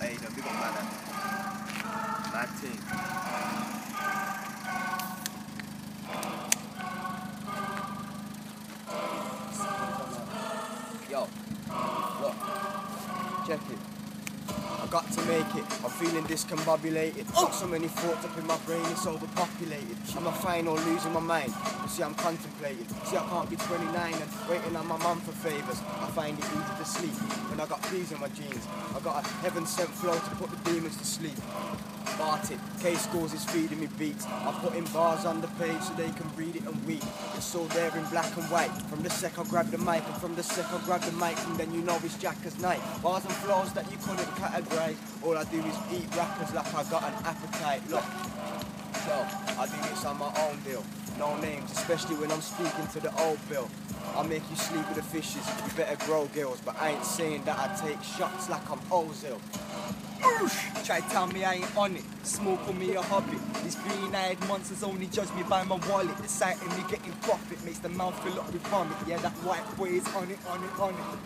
Big up man. Mad team. Yo, look, check it. Got to make it. I'm feeling discombobulated. Got so many thoughts up in my brain, it's overpopulated. I'm fine or losing my mind? You see, I'm contemplating. See, I can't be 29 and waiting on my mum for favours. I find it easy to sleep when I got peas in my jeans. I got a heaven sent flow to put the demons to sleep. K Scores is feeding me beats. I put in bars on the page so they can read it and weep. It's all there in black and white. From the sec I grab the mic, and from the sec I grab the mic, and then you know it's Jacker's night. Bars and flows that you couldn't categorize. All I do is eat rappers like I got an appetite. Look, I do this on my own deal. No names, especially when I'm speaking to the old bill. I'll make you sleep with the fishes, you better grow girls, but I ain't saying that I take shots like I'm Ozil. Try tell me I ain't on it. Smoke for me a hobby. These green-eyed monsters only judge me by my wallet. The sight of me getting profit makes the mouth fill up with vomit. Yeah, that white boy is on it, on it, on it.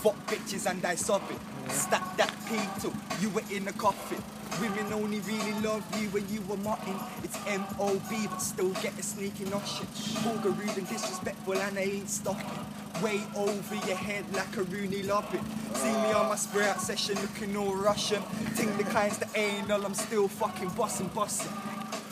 Fuck bitches and I sub it. Stack that P2, you were in a coffin. Women only really love you when you were Martin. It's M.O.B. but still get a off shit. Vulgar, rude and disrespectful and I ain't stopping. Way over your head like a Rooney Lobbit. See me on my spray out session looking all Russian. Ting the kinds that ain't all, I'm still fucking bossing, bossing.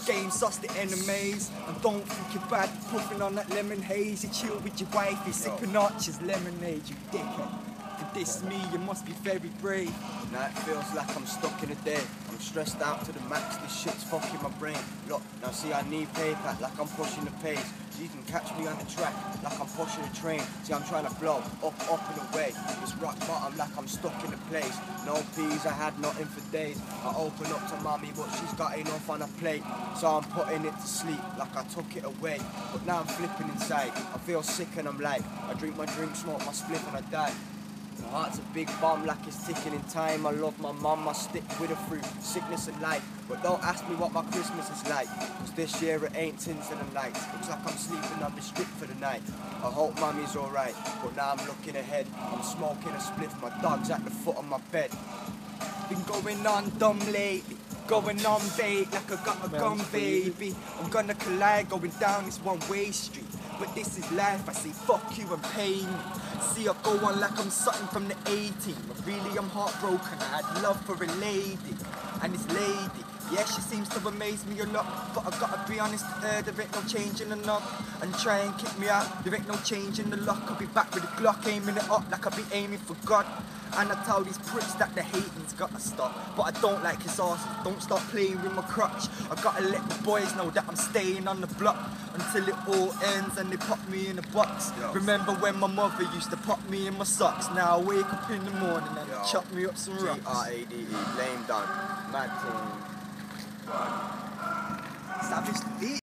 Game sauce the enemies and don't think you're bad puffing on that lemon haze. You chill with your wife, you sipping Archer's lemonade, you dickhead. To diss me, you must be very brave. Now it feels like I'm stuck in a day. I'm stressed out to the max, this shit's fucking my brain. Look, now see I need paper, like I'm pushing the pace. You can catch me on the track, like I'm pushing a train. See I'm trying to blow, up, up and away. It's rock bottom, like I'm stuck in a place. No peas, I had nothing for days. I open up to mommy, but she's got enough on her plate. So I'm putting it to sleep, like I took it away. But now I'm flipping inside. I feel sick and I'm like, I drink my drink, smoke my spliff and I die. My heart's a big bomb like it's ticking in time. I love my mum, I stick with her through sickness and life. But don't ask me what my Christmas is like. Cause this year it ain't tinsel and lights. Looks like I'm sleeping on the strip for the night. I hope mommy's alright. But now I'm looking ahead. I'm smoking a spliff, my dog's at the foot of my bed. Been going on dumb lately. Going on bait like I got a gun, baby. I'm gonna collide going down this one way street. But this is life, I say fuck you and me. See, I go on like I'm something from the 18. But really, I'm heartbroken. I had love for a lady. And this lady, yeah, she seems to amaze me a lot. But I gotta be honest, uh, there ain't no change in the knob. And try and kick me out, there ain't no change in the lock. I'll be back with a Glock aiming it up like I be aiming for God. And I tell these pricks that the hating's gotta stop. But I don't like his asses, don't start playing with my crutch. I gotta let the boys know that I'm staying on the block until it all ends and they pop me in a box. Yo. Remember when my mother used to pop me in my socks? Now I wake up in the morning and Yo. chop me up some rocks. G-R-A-D-E, blame done. Mad team. Savage